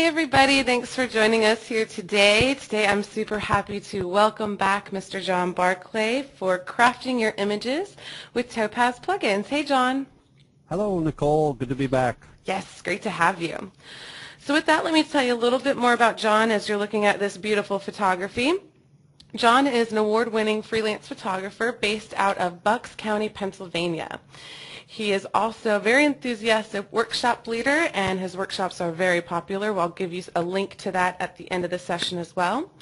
Hey everybody, thanks for joining us here today. Today I'm super happy to welcome back Mr. John Barclay for Crafting Your Images with Topaz Plugins. Hey John. Hello Nicole, good to be back. Yes, great to have you. So with that, let me tell you a little bit more about John as you're looking at this beautiful photography. John is an award-winning freelance photographer based out of Bucks County, Pennsylvania. He is also a very enthusiastic workshop leader, and his workshops are very popular. I'll give you a link to that at the end of the session as well.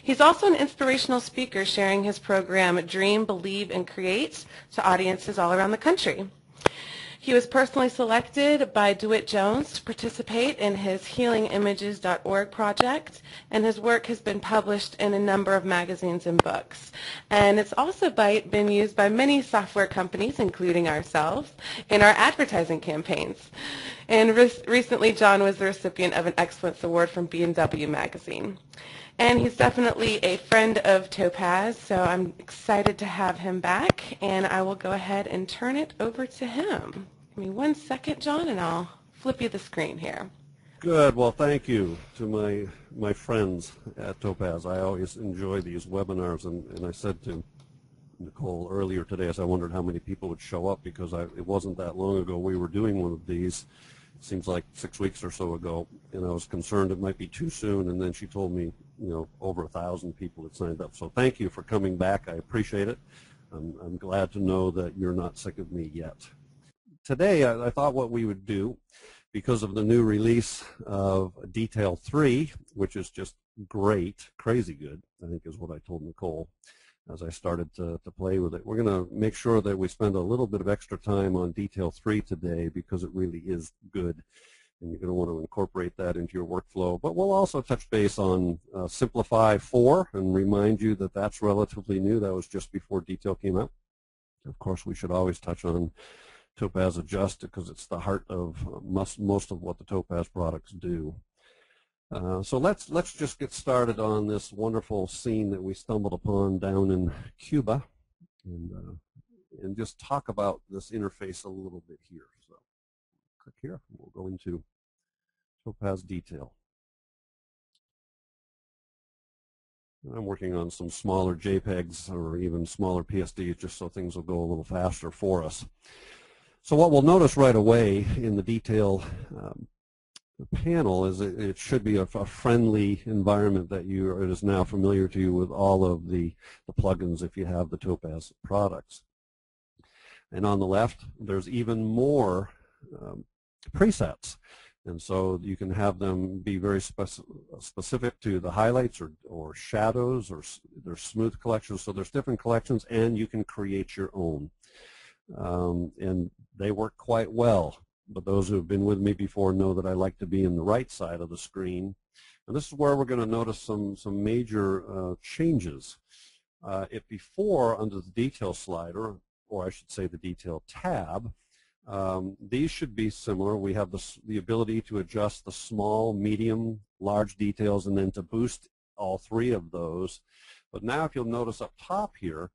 He's also an inspirational speaker sharing his program Dream, Believe, and Create to audiences all around the country. He was personally selected by DeWitt Jones to participate in his healingimages.org project, and his work has been published in a number of magazines and books. And it's also by, been used by many software companies, including ourselves, in our advertising campaigns. And re recently, John was the recipient of an Excellence Award from B&W Magazine. And he's definitely a friend of Topaz, so I'm excited to have him back, and I will go ahead and turn it over to him. Give me one second, John, and I'll flip you the screen here. Good. Well, thank you to my my friends at Topaz. I always enjoy these webinars, and, and I said to Nicole earlier today as I wondered how many people would show up because I, it wasn't that long ago we were doing one of these. It seems like six weeks or so ago, and I was concerned it might be too soon, and then she told me you know, over a thousand people had signed up. So thank you for coming back. I appreciate it. I'm, I'm glad to know that you're not sick of me yet. Today, I, I thought what we would do, because of the new release of Detail 3, which is just great, crazy good, I think is what I told Nicole as I started to, to play with it. We're going to make sure that we spend a little bit of extra time on Detail 3 today because it really is good and you're going to want to incorporate that into your workflow. But we'll also touch base on uh, Simplify 4 and remind you that that's relatively new. That was just before Detail came out. Of course, we should always touch on Topaz Adjust because it's the heart of most, most of what the Topaz products do. Uh, so let's let's just get started on this wonderful scene that we stumbled upon down in Cuba, and uh, and just talk about this interface a little bit here So click here. We'll go into Topaz Detail. I'm working on some smaller JPEGs or even smaller PSDs just so things will go a little faster for us. So what we'll notice right away in the detail um, panel is it, it should be a, a, friendly environment that you it is now familiar to you with all of the, the plugins if you have the Topaz products. And on the left, there's even more um, presets. And so you can have them be very speci specific to the highlights or, or shadows or there's smooth collections. So there's different collections and you can create your own. Um, and they work quite well. But those who have been with me before know that I like to be in the right side of the screen. And this is where we're going to notice some, some major uh, changes. Uh, if before, under the detail slider, or I should say the detail tab, um, these should be similar. We have the, the ability to adjust the small, medium, large details and then to boost all three of those. But now if you'll notice up top here,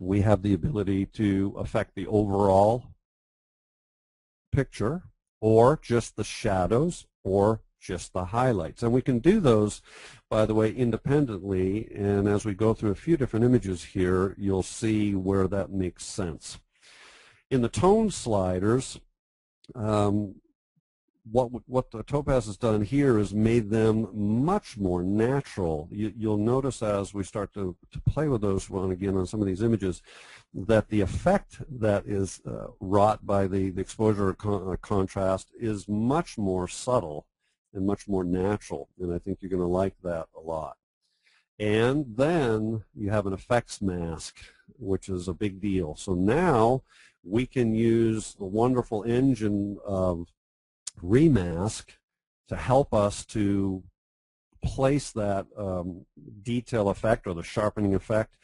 we have the ability to affect the overall picture or just the shadows or just the highlights. And we can do those, by the way, independently. And as we go through a few different images here, you'll see where that makes sense. In the tone sliders, um, what what the Topaz has done here is made them much more natural. You, will notice as we start to, to play with those one again on some of these images that the effect that is uh, wrought by the, the exposure con uh, contrast is much more subtle and much more natural, and I think you're going to like that a lot. And then you have an effects mask, which is a big deal. So now we can use the wonderful engine of Remask to help us to place that um, detail effect or the sharpening effect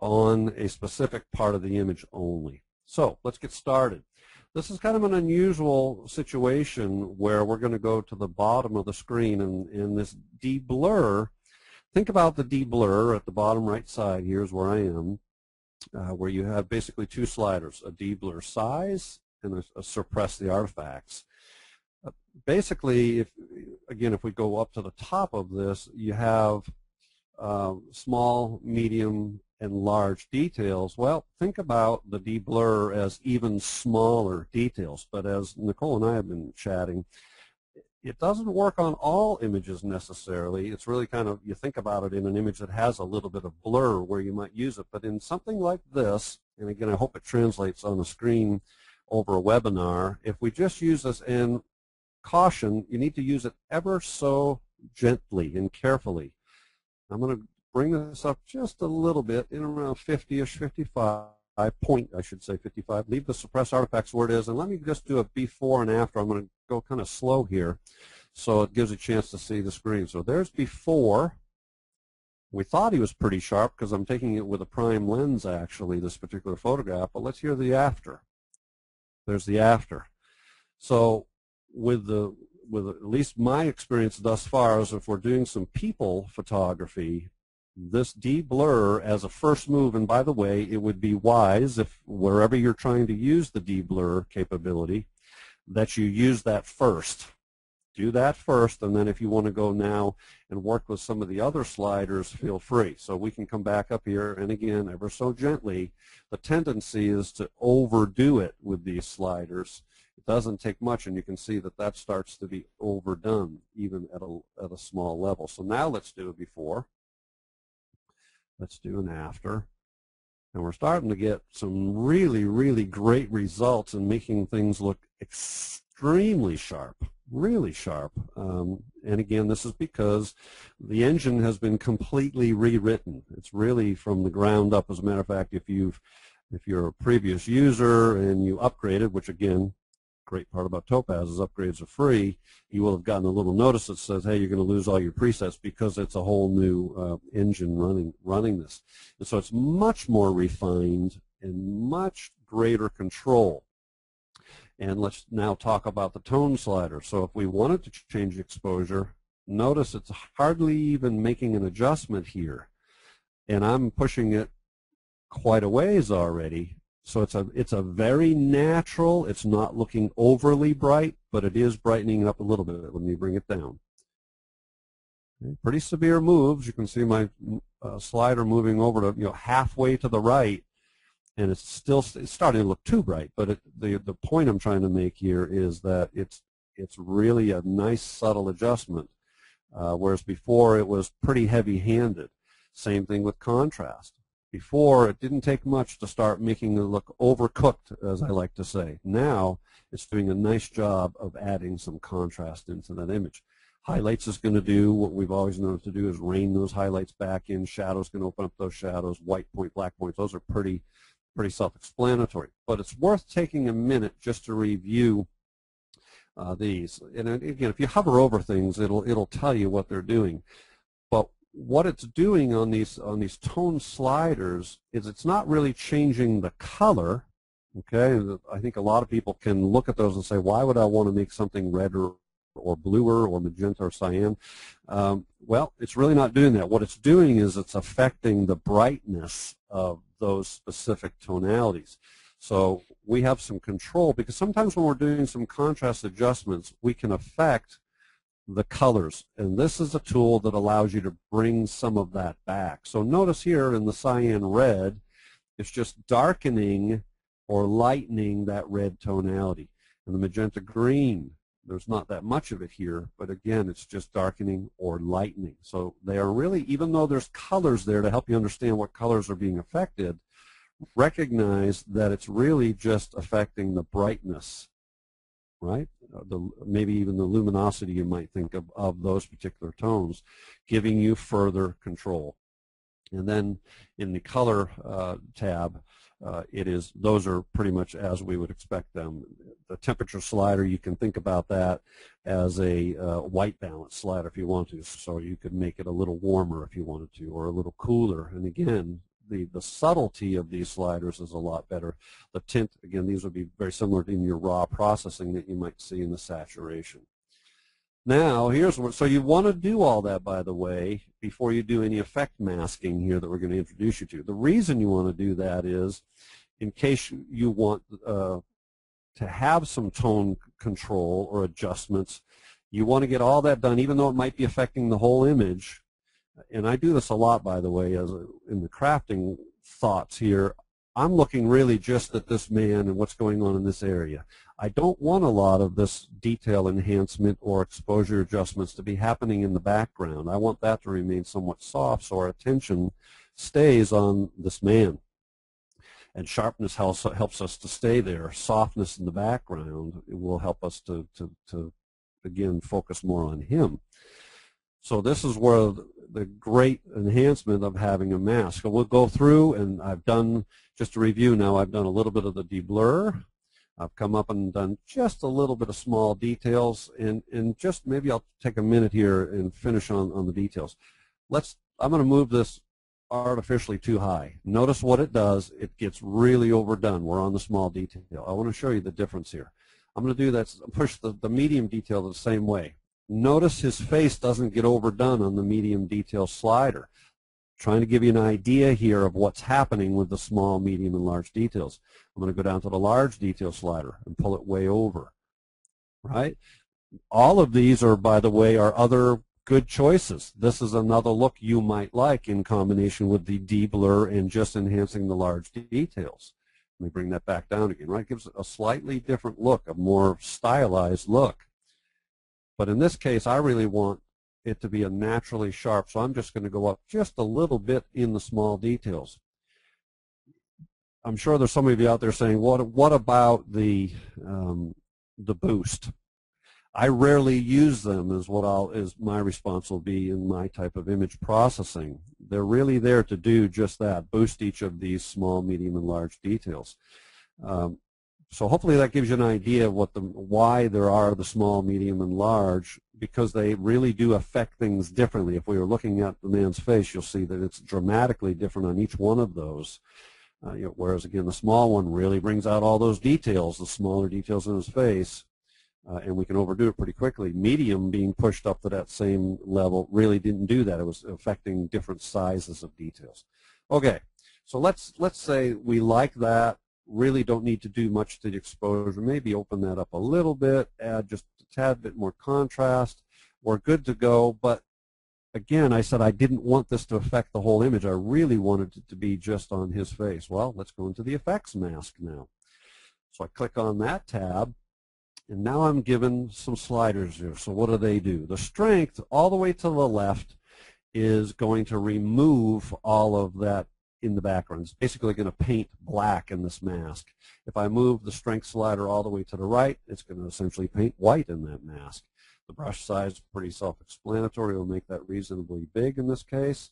on a specific part of the image only. So let's get started. This is kind of an unusual situation where we're going to go to the bottom of the screen and in this deblur, think about the deblur at the bottom right side. Here's where I am uh, where you have basically two sliders, a deblur size and a, a suppress the artifacts. Basically, if again, if we go up to the top of this, you have uh, small, medium, and large details. Well, think about the deblur as even smaller details. But as Nicole and I have been chatting, it doesn't work on all images necessarily. It's really kind of, you think about it in an image that has a little bit of blur where you might use it. But in something like this, and again, I hope it translates on the screen over a webinar, if we just use this in caution, you need to use it ever so gently and carefully. I'm going to bring this up just a little bit in around 50-ish, 55 point, I should say 55. Leave the suppress artifacts where it is, and let me just do a before and after. I'm going to go kind of slow here so it gives a chance to see the screen. So there's before. We thought he was pretty sharp because I'm taking it with a prime lens, actually, this particular photograph, but let's hear the after. There's the after. So with the with at least my experience thus far is if we're doing some people photography, this deblur as a first move, and by the way, it would be wise if wherever you're trying to use the deblur capability, that you use that first. Do that first, and then if you want to go now and work with some of the other sliders, feel free. So we can come back up here, and again, ever so gently, the tendency is to overdo it with these sliders. It doesn't take much, and you can see that that starts to be overdone, even at a, at a small level. So now let's do it before. Let's do an after. And we're starting to get some really, really great results in making things look extremely sharp, really sharp. Um, and again, this is because the engine has been completely rewritten. It's really from the ground up. As a matter of fact, if you've if you're a previous user and you upgraded, which again, great part about Topaz is upgrades are free, you will have gotten a little notice that says, hey, you're going to lose all your presets because it's a whole new uh, engine running, running this. And so it's much more refined and much greater control. And let's now talk about the tone slider. So if we wanted to change exposure, notice it's hardly even making an adjustment here. And I'm pushing it quite a ways already so it's a, it's a very natural, it's not looking overly bright, but it is brightening up a little bit. Let me bring it down. Okay, pretty severe moves. You can see my uh, slider moving over to you know halfway to the right, and it's still it's starting to look too bright. But it, the the point I'm trying to make here is that it's it's really a nice subtle adjustment, uh, whereas before it was pretty heavy-handed. Same thing with contrast. Before, it didn't take much to start making it look overcooked, as I like to say. Now, it's doing a nice job of adding some contrast into that image. Highlights is going to do what we've always known to do is rein those highlights back in. Shadows to open up those shadows. White point, black points, those are pretty, pretty self-explanatory. But it's worth taking a minute just to review uh, these. And again, if you hover over things, it'll it'll tell you what they're doing. But what it's doing on these on these tone sliders is it's not really changing the color. Okay, I think a lot of people can look at those and say, why would I want to make something redder or bluer or magenta or cyan? Um, well, it's really not doing that. What it's doing is it's affecting the brightness of those specific tonalities. So we have some control because sometimes when we're doing some contrast adjustments, we can affect the colors. And this is a tool that allows you to bring some of that back. So notice here in the cyan red, it's just darkening or lightening that red tonality. And the magenta green, there's not that much of it here, but again, it's just darkening or lightening. So they are really, even though there's colors there to help you understand what colors are being affected, recognize that it's really just affecting the brightness right? Uh, the, maybe even the luminosity you might think of, of those particular tones, giving you further control. And then in the color uh, tab, uh, it is those are pretty much as we would expect them. The temperature slider, you can think about that as a uh, white balance slider if you want to. So you could make it a little warmer if you wanted to, or a little cooler. And again, the, the subtlety of these sliders is a lot better. The tint, again, these would be very similar in your raw processing that you might see in the saturation. Now, here's what, so you want to do all that, by the way, before you do any effect masking here that we're going to introduce you to. The reason you want to do that is in case you want uh, to have some tone control or adjustments, you want to get all that done, even though it might be affecting the whole image. And I do this a lot, by the way, as a, in the crafting thoughts here. I'm looking really just at this man and what's going on in this area. I don't want a lot of this detail enhancement or exposure adjustments to be happening in the background. I want that to remain somewhat soft so our attention stays on this man. And sharpness helps, helps us to stay there. Softness in the background will help us to, to, to, again, focus more on him. So this is where the great enhancement of having a mask. So we'll go through, and I've done, just a review now, I've done a little bit of the deblur. I've come up and done just a little bit of small details, and, and just maybe I'll take a minute here and finish on, on the details. Let's. I'm going to move this artificially too high. Notice what it does. It gets really overdone. We're on the small detail. I want to show you the difference here. I'm going to do that, push the, the medium detail the same way. Notice his face doesn't get overdone on the medium detail slider. trying to give you an idea here of what's happening with the small, medium, and large details. I'm going to go down to the large detail slider and pull it way over. Right? All of these are, by the way, are other good choices. This is another look you might like in combination with the deblur and just enhancing the large details. Let me bring that back down again, right? It gives a slightly different look, a more stylized look. But in this case, I really want it to be a naturally sharp, so I'm just going to go up just a little bit in the small details. I'm sure there's some of you out there saying, what, what about the, um, the boost? I rarely use them is what I'll is my response will be in my type of image processing. They're really there to do just that, boost each of these small, medium, and large details. Um, so hopefully that gives you an idea of what the why there are the small, medium, and large because they really do affect things differently. If we were looking at the man's face, you'll see that it's dramatically different on each one of those. Uh, you know, whereas again, the small one really brings out all those details, the smaller details in his face, uh, and we can overdo it pretty quickly. Medium being pushed up to that same level really didn't do that. It was affecting different sizes of details. Okay, so let's let's say we like that. Really don't need to do much to the exposure. Maybe open that up a little bit, add just a tad bit more contrast. We're good to go, but again, I said I didn't want this to affect the whole image. I really wanted it to be just on his face. Well, let's go into the effects mask now. So I click on that tab, and now I'm given some sliders here. So what do they do? The strength all the way to the left is going to remove all of that in the background. It's basically going to paint black in this mask. If I move the strength slider all the way to the right, it's going to essentially paint white in that mask. The brush size is pretty self-explanatory. We'll make that reasonably big in this case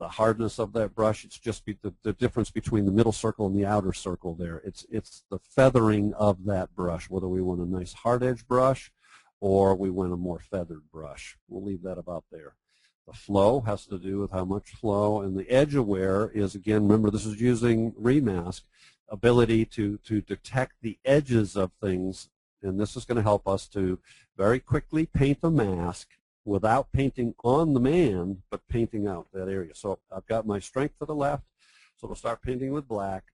the hardness of that brush. It's just the, the difference between the middle circle and the outer circle there. It's, it's the feathering of that brush, whether we want a nice hard edge brush or we want a more feathered brush. We'll leave that about there. The flow has to do with how much flow, and the edge aware is, again, remember this is using remask, ability to, to detect the edges of things, and this is going to help us to very quickly paint a mask without painting on the man, but painting out that area. So I've got my strength to the left, so we'll start painting with black,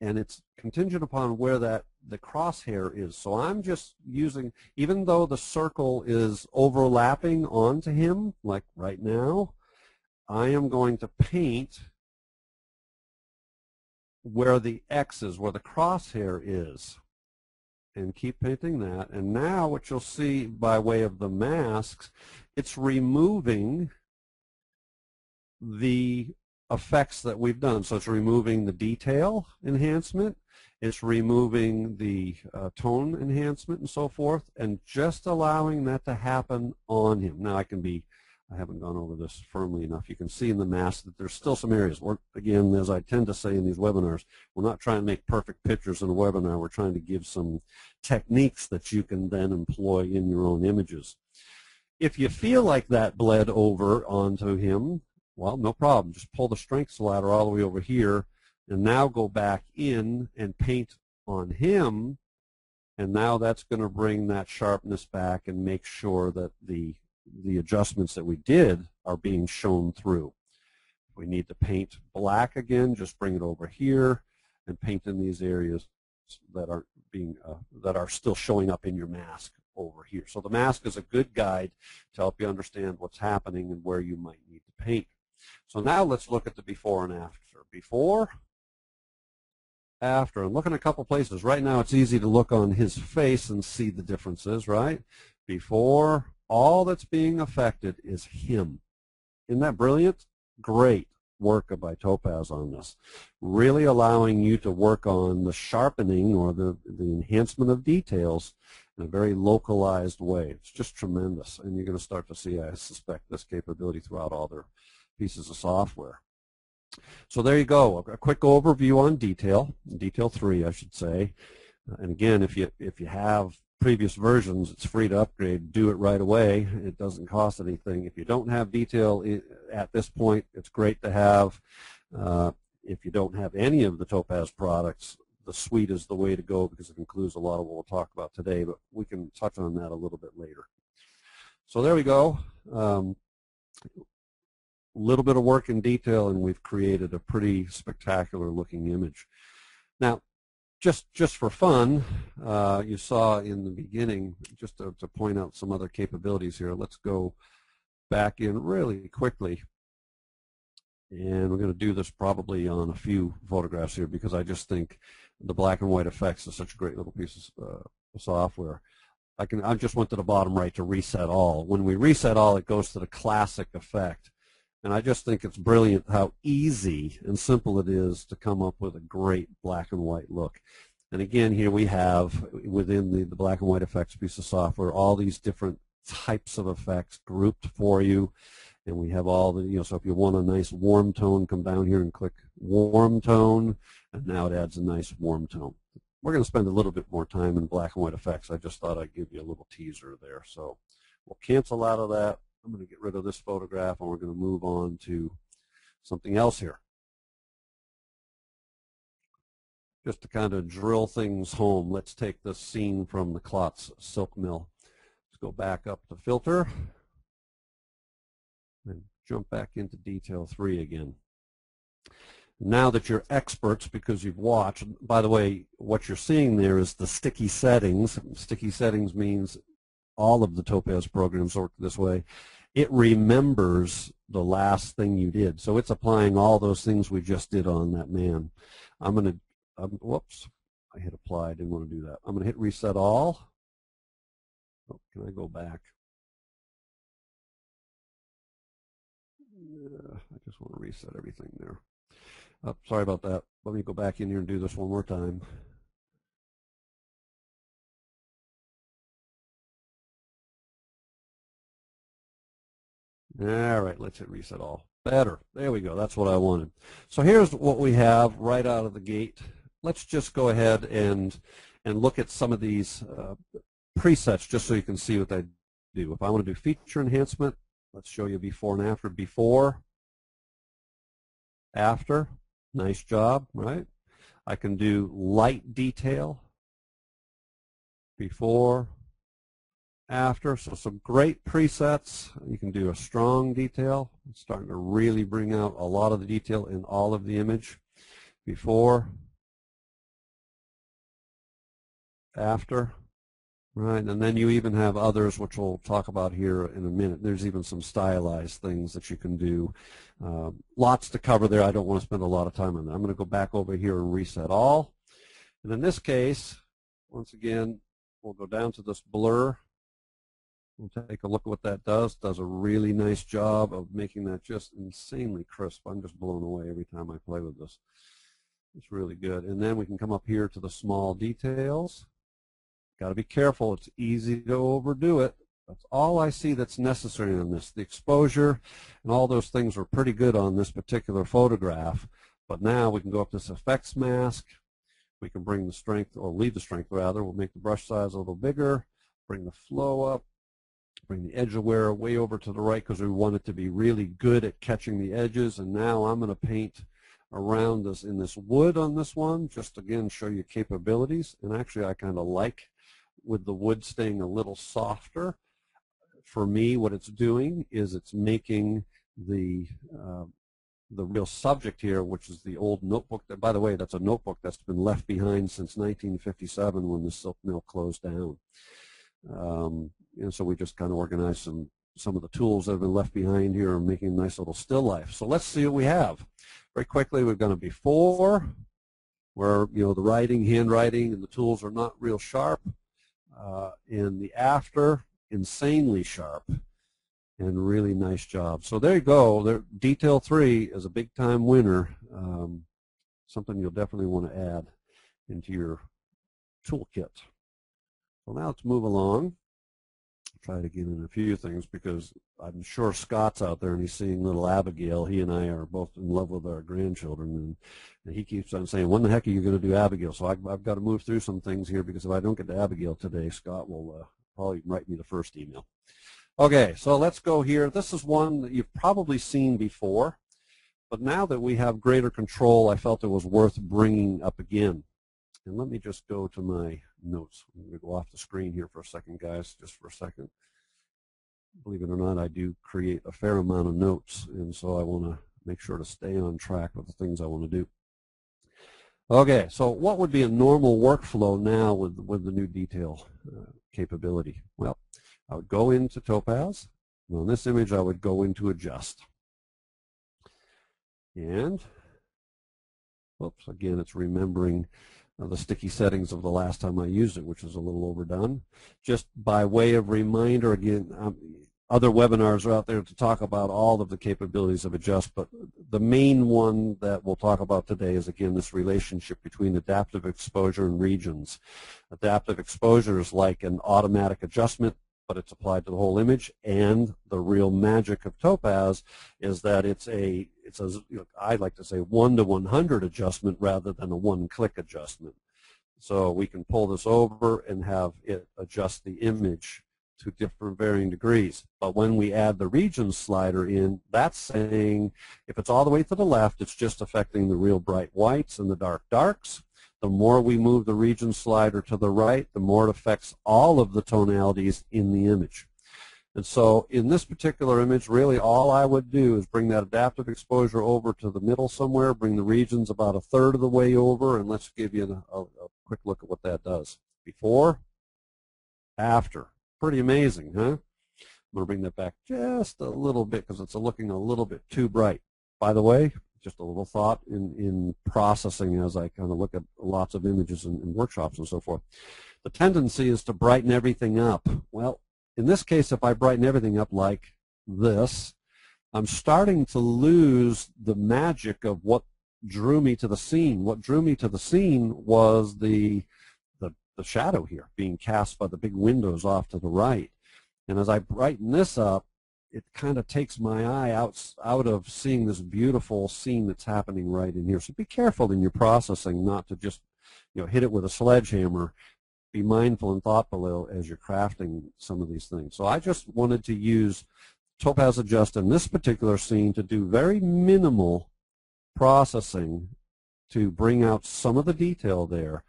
and it's contingent upon where that the crosshair is. So I'm just using, even though the circle is overlapping onto him, like right now, I am going to paint where the X is, where the crosshair is and keep painting that. And now what you'll see by way of the masks, it's removing the effects that we've done. So it's removing the detail enhancement, it's removing the uh, tone enhancement and so forth, and just allowing that to happen on him. Now I can be I haven't gone over this firmly enough. You can see in the mask that there's still some areas. We're, again, as I tend to say in these webinars, we're not trying to make perfect pictures in a webinar. We're trying to give some techniques that you can then employ in your own images. If you feel like that bled over onto him, well, no problem. Just pull the strength slider all the way over here and now go back in and paint on him and now that's going to bring that sharpness back and make sure that the the adjustments that we did are being shown through. If we need to paint black again, just bring it over here and paint in these areas that are being uh, that are still showing up in your mask over here. So the mask is a good guide to help you understand what's happening and where you might need to paint. So now let's look at the before and after. Before, after. I'm looking a couple places. Right now it's easy to look on his face and see the differences, right? Before, all that's being affected is him. Isn't that brilliant? Great work by Topaz on this. Really allowing you to work on the sharpening or the, the enhancement of details in a very localized way. It's just tremendous. And you're going to start to see, I suspect, this capability throughout all their pieces of software. So there you go, a quick overview on detail, detail 3 I should say. And again, if you, if you have previous versions, it's free to upgrade. Do it right away. It doesn't cost anything. If you don't have detail at this point, it's great to have. Uh, if you don't have any of the Topaz products, the suite is the way to go because it includes a lot of what we'll talk about today, but we can touch on that a little bit later. So there we go. Um, little bit of work in detail and we've created a pretty spectacular looking image. Now, just just for fun, uh, you saw in the beginning, just to, to point out some other capabilities here, let's go back in really quickly. And we're going to do this probably on a few photographs here because I just think the black and white effects is such a great little piece of uh, software. I can I just went to the bottom right to reset all. When we reset all, it goes to the classic effect. And I just think it's brilliant how easy and simple it is to come up with a great black and white look. And again, here we have, within the, the black and white effects piece of software, all these different types of effects grouped for you. And we have all the, you know, so if you want a nice warm tone, come down here and click warm tone, and now it adds a nice warm tone. We're going to spend a little bit more time in black and white effects. I just thought I'd give you a little teaser there. So we'll cancel out of that. I'm going to get rid of this photograph and we're going to move on to something else here. Just to kind of drill things home, let's take this scene from the Klotz silk mill. Let's go back up to filter and jump back into detail 3 again. Now that you're experts because you've watched, by the way, what you're seeing there is the sticky settings. Sticky settings means all of the Topaz programs work this way, it remembers the last thing you did. So it's applying all those things we just did on that man. I'm going to, um, whoops, I hit apply, I didn't want to do that. I'm going to hit reset all. Oh, can I go back? Yeah, I just want to reset everything there. Oh, sorry about that. Let me go back in here and do this one more time. All right, let's hit reset all. Better. There we go. That's what I wanted. So here's what we have right out of the gate. Let's just go ahead and and look at some of these uh, presets just so you can see what they do. If I want to do feature enhancement, let's show you before and after. Before, after, nice job, right? I can do light detail, before, after. So some great presets. You can do a strong detail. It's starting to really bring out a lot of the detail in all of the image. Before, after, right? And then you even have others, which we'll talk about here in a minute. There's even some stylized things that you can do. Uh, lots to cover there. I don't want to spend a lot of time on that. I'm going to go back over here and reset all. And in this case, once again, we'll go down to this blur We'll take a look at what that does. Does a really nice job of making that just insanely crisp. I'm just blown away every time I play with this. It's really good. And then we can come up here to the small details. Got to be careful. It's easy to overdo it. That's all I see that's necessary on this. The exposure and all those things were pretty good on this particular photograph. But now we can go up this effects mask. We can bring the strength, or leave the strength rather. We'll make the brush size a little bigger, bring the flow up, Bring the edge aware way over to the right because we want it to be really good at catching the edges. And now I'm going to paint around this in this wood on this one, just again show you capabilities. And actually I kind of like with the wood staying a little softer. For me, what it's doing is it's making the uh, the real subject here, which is the old notebook. That, by the way, that's a notebook that's been left behind since 1957 when the silk mill closed down. Um, and so we just kind of organized some some of the tools that have been left behind here and making a nice little still life. So let's see what we have. Very quickly, we're going to before, where you know the writing, handwriting, and the tools are not real sharp, uh, and the after, insanely sharp and really nice job. So there you go. There, detail three is a big time winner. Um, something you'll definitely want to add into your toolkit. Well, now let's move along. Try to get in a few things because I'm sure Scott's out there and he's seeing little Abigail. He and I are both in love with our grandchildren, and, and he keeps on saying, "When the heck are you going to do Abigail?" So I, have got to move through some things here because if I don't get to Abigail today, Scott will uh, probably write me the first email. Okay, so let's go here. This is one that you've probably seen before, but now that we have greater control, I felt it was worth bringing up again. And let me just go to my notes. I'm going to go off the screen here for a second, guys, just for a second. Believe it or not, I do create a fair amount of notes, and so I want to make sure to stay on track with the things I want to do. Okay, so what would be a normal workflow now with, with the new detail uh, capability? Well, I would go into Topaz. On this image, I would go into Adjust. And, oops, again, it's remembering the sticky settings of the last time I used it, which is a little overdone. Just by way of reminder, again, um, other webinars are out there to talk about all of the capabilities of Adjust, but the main one that we'll talk about today is, again, this relationship between adaptive exposure and regions. Adaptive exposure is like an automatic adjustment but it's applied to the whole image. And the real magic of Topaz is that it's a, it's a, you know, I like to say one to 100 adjustment rather than a one-click adjustment. So we can pull this over and have it adjust the image to different varying degrees. But when we add the region slider in, that's saying if it's all the way to the left, it's just affecting the real bright whites and the dark darks. The more we move the region slider to the right, the more it affects all of the tonalities in the image. And so in this particular image, really all I would do is bring that adaptive exposure over to the middle somewhere, bring the regions about a third of the way over, and let's give you a, a, quick look at what that does. Before, after. Pretty amazing, huh? I'm going to bring that back just a little bit because it's looking a little bit too bright. By the way, just a little thought in, in processing as I kind of look at lots of images in, in workshops and so forth. The tendency is to brighten everything up. Well, in this case, if I brighten everything up like this, I'm starting to lose the magic of what drew me to the scene. What drew me to the scene was the, the, the shadow here being cast by the big windows off to the right. And as I brighten this up, it kind of takes my eye out out of seeing this beautiful scene that's happening right in here. So be careful in your processing not to just you know hit it with a sledgehammer. Be mindful and thoughtful as you're crafting some of these things. So I just wanted to use Topaz Adjust in this particular scene to do very minimal processing to bring out some of the detail there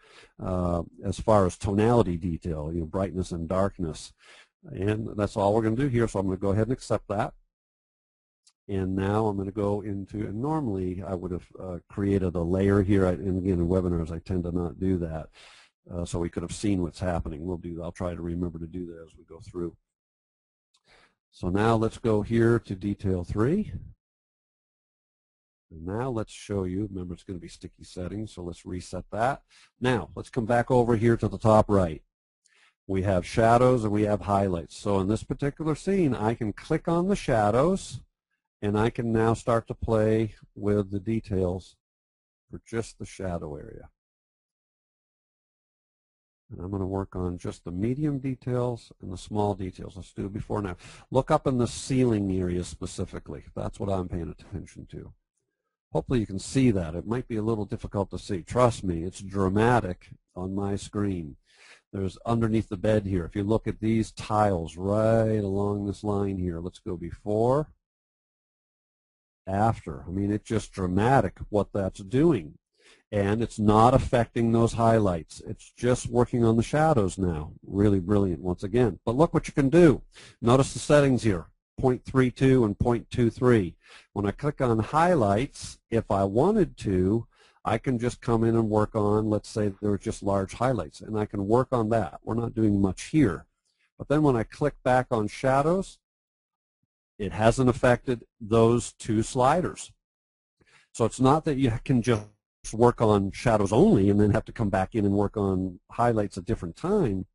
uh, as far as tonality detail, you know, brightness and darkness. And that's all we're going to do here, so I'm going to go ahead and accept that. And now I'm going to go into, and normally I would have uh, created a layer here, and again in webinars I tend to not do that, uh, so we could have seen what's happening. We'll do, I'll try to remember to do that as we go through. So now let's go here to detail three. And now let's show you, remember it's going to be sticky settings, so let's reset that. Now let's come back over here to the top right we have shadows and we have highlights. So in this particular scene, I can click on the shadows and I can now start to play with the details for just the shadow area. And I'm going to work on just the medium details and the small details. Let's do before now. Look up in the ceiling area specifically. That's what I'm paying attention to. Hopefully you can see that. It might be a little difficult to see. Trust me, it's dramatic on my screen there's underneath the bed here. If you look at these tiles right along this line here, let's go before, after. I mean, it's just dramatic what that's doing. And it's not affecting those highlights. It's just working on the shadows now. Really brilliant once again. But look what you can do. Notice the settings here. 0.32 and 0.23. When I click on highlights, if I wanted to, I can just come in and work on, let's say there are just large highlights, and I can work on that. We're not doing much here. But then when I click back on shadows, it hasn't affected those two sliders. So it's not that you can just work on shadows only and then have to come back in and work on highlights a different time.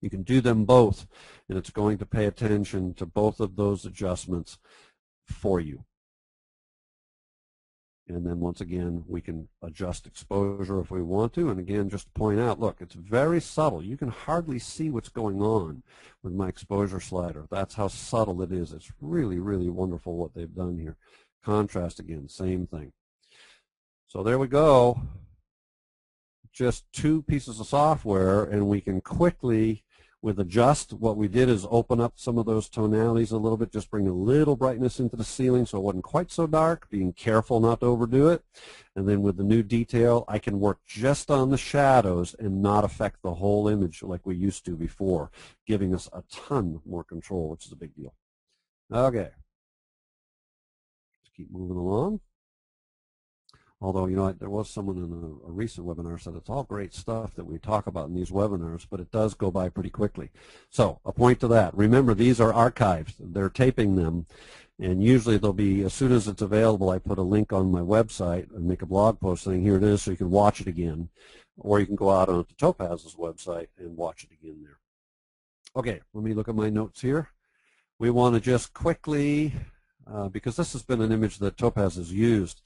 You can do them both, and it's going to pay attention to both of those adjustments for you. And then once again, we can adjust exposure if we want to. And again, just to point out, look, it's very subtle. You can hardly see what's going on with my exposure slider. That's how subtle it is. It's really, really wonderful what they've done here. Contrast again, same thing. So there we go. Just two pieces of software, and we can quickly with adjust, what we did is open up some of those tonalities a little bit, just bring a little brightness into the ceiling so it wasn't quite so dark, being careful not to overdo it. And then with the new detail, I can work just on the shadows and not affect the whole image like we used to before, giving us a ton more control, which is a big deal. Okay. Let's keep moving along. Although, you know, there was someone in a, a, recent webinar said it's all great stuff that we talk about in these webinars, but it does go by pretty quickly. So a point to that. Remember, these are archives. They're taping them, and usually they'll be, as soon as it's available, I put a link on my website and make a blog post saying, here it is, so you can watch it again. Or you can go out onto Topaz's website and watch it again there. Okay, let me look at my notes here. We want to just quickly, uh, because this has been an image that Topaz has used,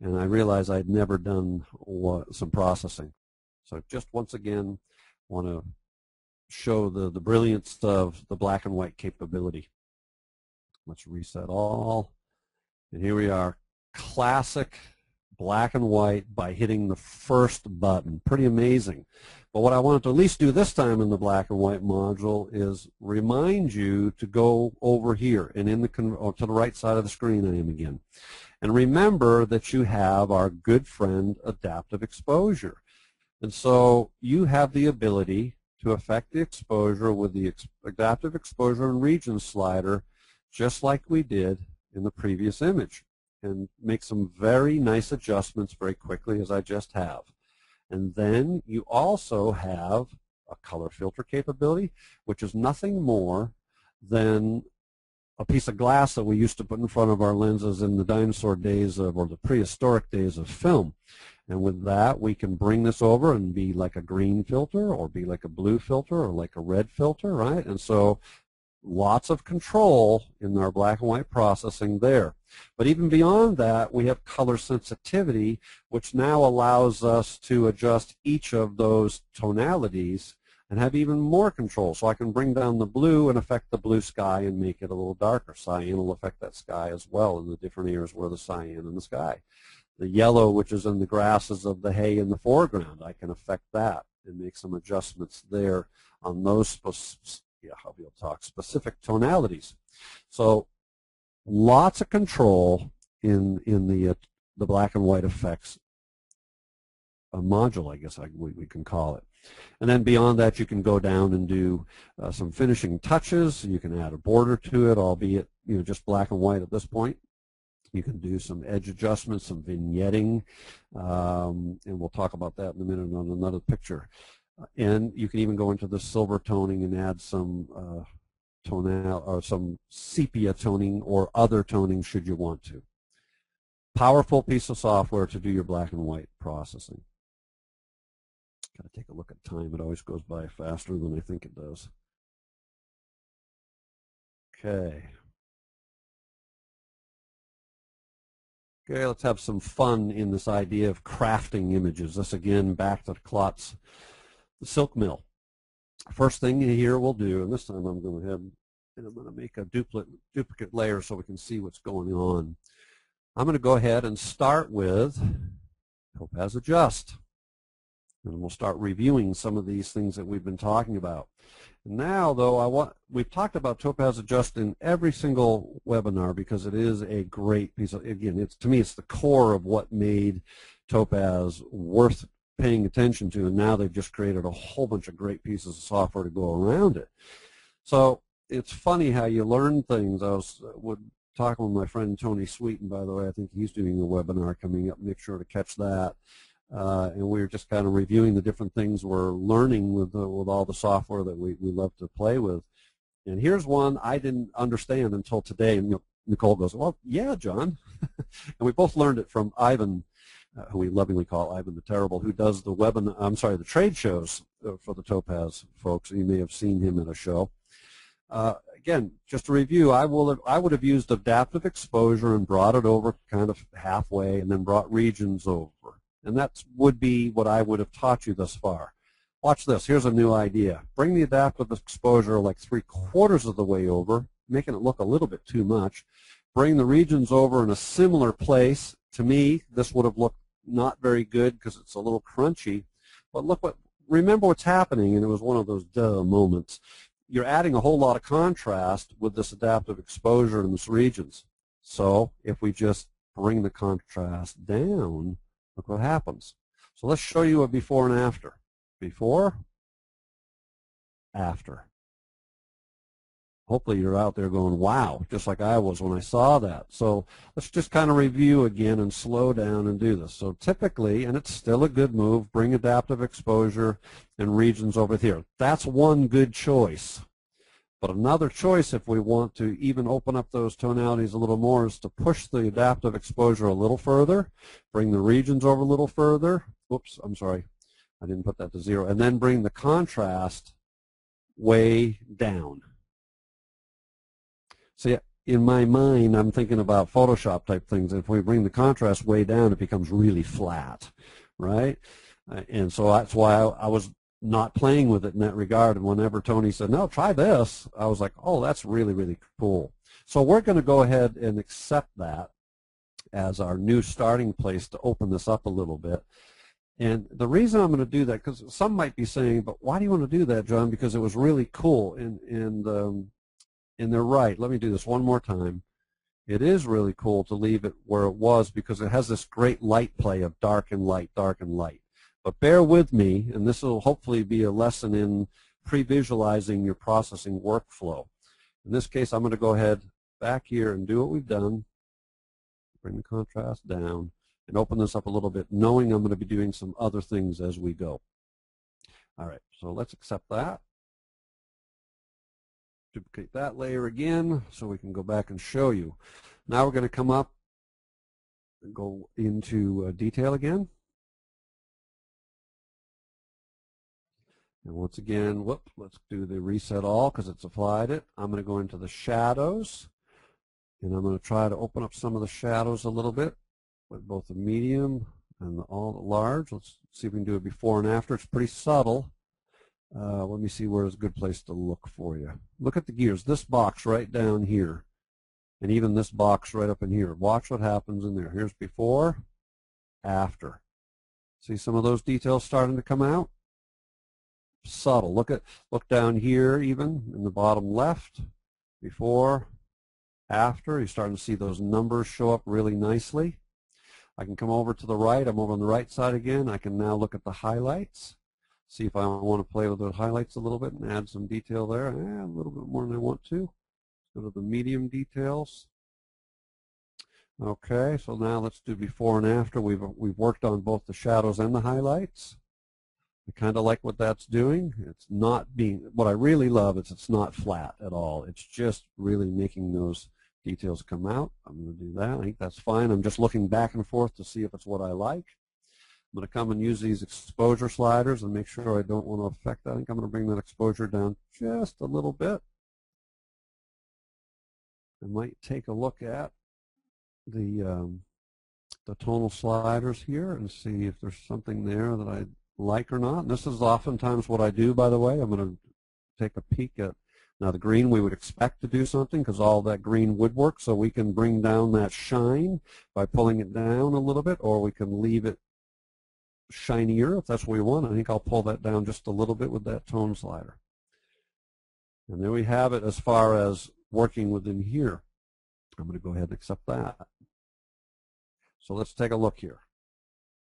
and I realized I'd never done some processing. So just once again, want to show the, the brilliance of the black and white capability. Let's reset all. And here we are, classic black and white by hitting the first button. Pretty amazing. But what I wanted to at least do this time in the black and white module is remind you to go over here and in the oh, to the right side of the screen I am again. And remember that you have our good friend adaptive exposure. And so you have the ability to affect the exposure with the ex adaptive exposure and region slider just like we did in the previous image and make some very nice adjustments very quickly as I just have. And then you also have a color filter capability, which is nothing more than a piece of glass that we used to put in front of our lenses in the dinosaur days of, or the prehistoric days of film. And with that, we can bring this over and be like a green filter or be like a blue filter or like a red filter, right? And so lots of control in our black and white processing there. But even beyond that, we have color sensitivity, which now allows us to adjust each of those tonalities and have even more control. So I can bring down the blue and affect the blue sky and make it a little darker. Cyan will affect that sky as well in the different areas where the cyan in the sky. The yellow, which is in the grasses of the hay in the foreground, I can affect that and make some adjustments there on those we'll talk specific tonalities. So lots of control in in the uh, the black and white effects a module, I guess I, we, we can call it. And then beyond that, you can go down and do uh, some finishing touches. You can add a border to it, albeit you know just black and white at this point. You can do some edge adjustments, some vignetting, um, and we'll talk about that in a minute on another picture. and you can even go into the silver toning and add some uh, tonal or some sepia toning or other toning should you want to. Powerful piece of software to do your black and white processing. Got to take a look at time. It always goes by faster than I think it does. Okay. Okay, let's have some fun in this idea of crafting images. This again back to Klotz, the silk mill. First thing here we'll do, and this time I'm going to have, and I'm going to make a duplicate, duplicate layer so we can see what's going on. I'm going to go ahead and start with Topaz Adjust. And we'll start reviewing some of these things that we've been talking about. Now, though, I want we've talked about Topaz Adjust in every single webinar because it is a great piece of, again, it's to me, it's the core of what made Topaz worth paying attention to, and now they've just created a whole bunch of great pieces of software to go around it. So it's funny how you learn things. I was uh, would, talking with my friend Tony Sweeten, by the way. I think he's doing a webinar coming up. Make sure to catch that. Uh, and we were just kind of reviewing the different things we're learning with uh, with all the software that we, we love to play with. And here's one I didn't understand until today. And Nicole goes, well, yeah, John. and we both learned it from Ivan, uh, who we lovingly call Ivan the Terrible, who does the webinar, I'm sorry, the trade shows uh, for the Topaz folks. You may have seen him at a show. Uh, again, just to review, I will have, I would have used adaptive exposure and brought it over kind of halfway and then brought regions over. And that would be what I would have taught you thus far. Watch this. Here's a new idea. Bring the adaptive exposure like three quarters of the way over, making it look a little bit too much. Bring the regions over in a similar place. To me, this would have looked not very good because it's a little crunchy. But look what, remember what's happening, and it was one of those duh moments. You're adding a whole lot of contrast with this adaptive exposure in these regions. So if we just bring the contrast down, look what happens. So let's show you a before and after. Before, after hopefully you're out there going, wow, just like I was when I saw that. So let's just kind of review again and slow down and do this. So typically, and it's still a good move, bring adaptive exposure and regions over here. That's one good choice. But another choice, if we want to even open up those tonalities a little more, is to push the adaptive exposure a little further, bring the regions over a little further. Oops, I'm sorry. I didn't put that to zero. And then bring the contrast way down. See, in my mind, I'm thinking about Photoshop type things. If we bring the contrast way down, it becomes really flat, right? Uh, and so that's why I, I, was not playing with it in that regard. And whenever Tony said, no, try this, I was like, oh, that's really, really cool. So we're going to go ahead and accept that as our new starting place to open this up a little bit. And the reason I'm going to do that, because some might be saying, but why do you want to do that, John? Because it was really cool. And, and um, and they're right. Let me do this one more time. It is really cool to leave it where it was because it has this great light play of dark and light, dark and light. But bear with me, and this will hopefully be a lesson in pre-visualizing your processing workflow. In this case, I'm going to go ahead back here and do what we've done. Bring the contrast down and open this up a little bit, knowing I'm going to be doing some other things as we go. All right, so let's accept that duplicate that layer again so we can go back and show you. Now we're going to come up and go into uh, detail again. And once again, whoop, let's do the reset all because it's applied it. I'm going to go into the shadows and I'm going to try to open up some of the shadows a little bit with both the medium and the all the large. Let's see if we can do it before and after. It's pretty subtle. Uh, let me see where is a good place to look for you. Look at the gears. This box right down here, and even this box right up in here. Watch what happens in there. Here's before, after. See some of those details starting to come out? Subtle. Look at look down here even in the bottom left. Before, after. You're starting to see those numbers show up really nicely. I can come over to the right. I'm over on the right side again. I can now look at the highlights see if I want to play with the highlights a little bit and add some detail there. Eh, a little bit more than I want to. Go to the medium details. Okay, so now let's do before and after. We've, we've worked on both the shadows and the highlights. I kind of like what that's doing. It's not being, what I really love is it's not flat at all. It's just really making those details come out. I'm going to do that. I think that's fine. I'm just looking back and forth to see if it's what I like. I'm going to come and use these exposure sliders and make sure I don't want to affect that. I think I'm going to bring that exposure down just a little bit. I might take a look at the um, the tonal sliders here and see if there's something there that I like or not. And this is oftentimes what I do, by the way. I'm going to take a peek at now the green we would expect to do something because all that green would work so we can bring down that shine by pulling it down a little bit or we can leave it shinier if that's what we want. I think I'll pull that down just a little bit with that tone slider. And there we have it as far as working within here. I'm going to go ahead and accept that. So let's take a look here.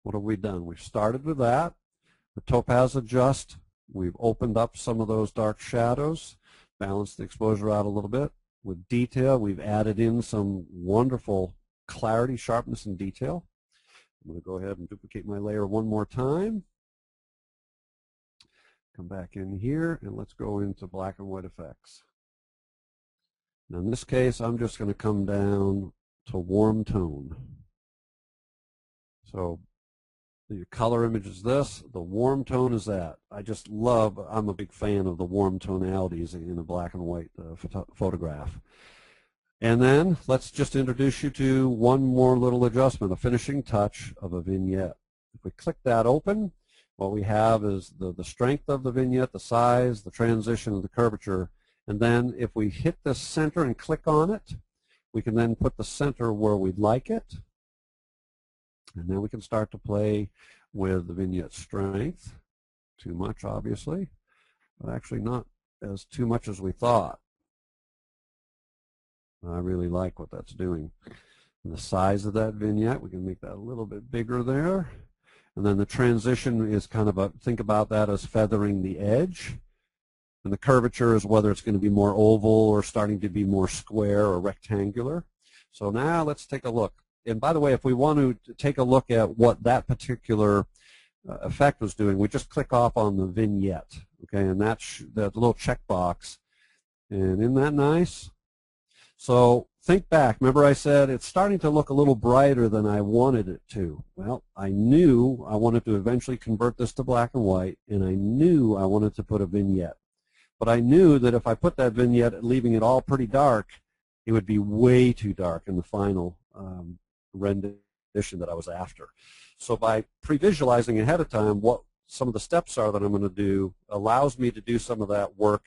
What have we done? We've started with that. Topaz adjust. We've opened up some of those dark shadows. balance the exposure out a little bit. With detail, we've added in some wonderful clarity, sharpness, and detail. I'm going to go ahead and duplicate my layer one more time. Come back in here, and let's go into black and white effects. Now in this case, I'm just going to come down to warm tone. So the color image is this, the warm tone is that. I just love, I'm a big fan of the warm tonalities in a black and white uh, photo photograph. And then let's just introduce you to one more little adjustment, a finishing touch of a vignette. If we click that open, what we have is the, the strength of the vignette, the size, the transition, the curvature. And then if we hit the center and click on it, we can then put the center where we'd like it. And then we can start to play with the vignette strength. Too much, obviously, but actually not as too much as we thought. I really like what that's doing. And the size of that vignette, we can make that a little bit bigger there. And then the transition is kind of a, think about that as feathering the edge. And the curvature is whether it's going to be more oval or starting to be more square or rectangular. So now let's take a look. And by the way, if we want to take a look at what that particular uh, effect was doing, we just click off on the vignette. Okay, and that's that little checkbox. And isn't that nice? So think back. Remember I said it's starting to look a little brighter than I wanted it to. Well, I knew I wanted to eventually convert this to black and white, and I knew I wanted to put a vignette. But I knew that if I put that vignette, leaving it all pretty dark, it would be way too dark in the final um, rendition that I was after. So by pre-visualizing ahead of time what some of the steps are that I'm going to do allows me to do some of that work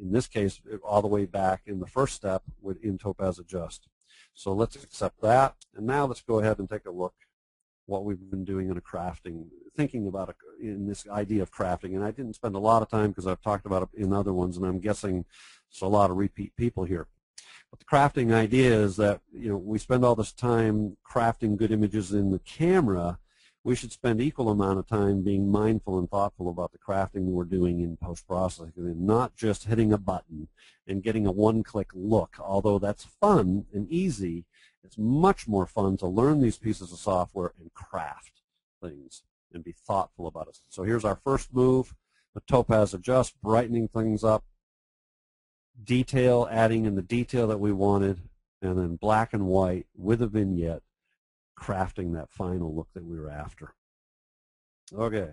in this case, all the way back in the first step in Topaz Adjust. So let's accept that. And now let's go ahead and take a look what we've been doing in a crafting, thinking about it in this idea of crafting. And I didn't spend a lot of time because I've talked about it in other ones, and I'm guessing it's a lot of repeat people here. But the crafting idea is that you know we spend all this time crafting good images in the camera, we should spend equal amount of time being mindful and thoughtful about the crafting we're doing in post-processing and not just hitting a button and getting a one-click look. Although that's fun and easy, it's much more fun to learn these pieces of software and craft things and be thoughtful about it. So here's our first move, the Topaz Adjust, brightening things up, detail, adding in the detail that we wanted, and then black and white with a vignette crafting that final look that we were after. Okay,